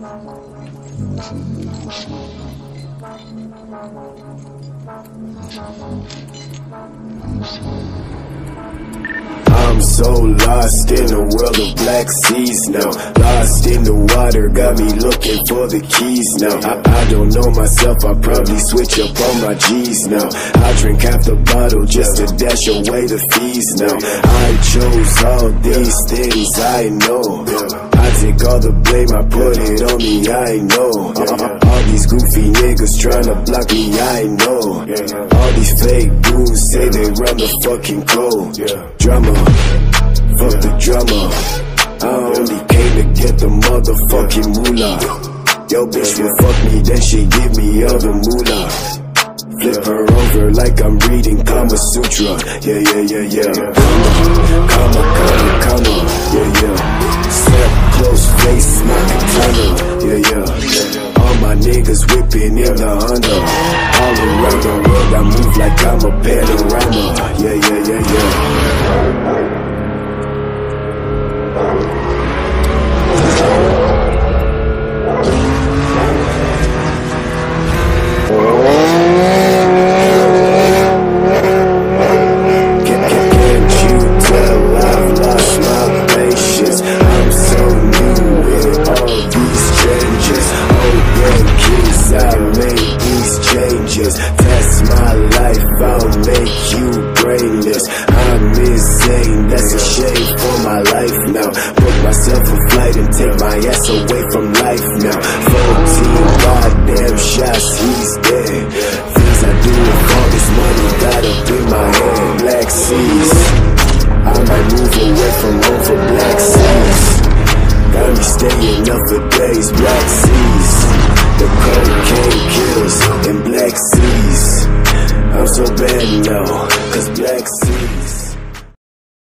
I'm so lost in the world of black seas now. Lost in the water, got me looking for the keys now. I, I don't know myself, I probably switch up on my G's now. I drink half the bottle just to dash away the fees now. I chose all these things, I know. I take all the blame, I put it on me, I know. All these goofy niggas tryna block me, I know. All these fake goons say they run the fucking code. Drama, fuck the drama. I only came to get the motherfucking moolah. Yo, bitch will fuck me, then she give me all the moolah. Flip her over like I'm reading Kama Sutra. Yeah, yeah, yeah, yeah. Kama, Kama, Kama. Yeah, niggas whipping in the Honda. All around the world, I move like I'm a panorama. Yeah, yeah, yeah, yeah. That's my life, I'll make you brainless. I'm insane, that's a shame for my life now. Book myself a flight and take my ass away from life now. 14 goddamn shots, he's dead. Things I do with all this money got up in my head. Black seas. I might move away from home for black seas. Got me staying up for days. Black seas the cocaine kills in black seas. I'm so bad now, cause black seas.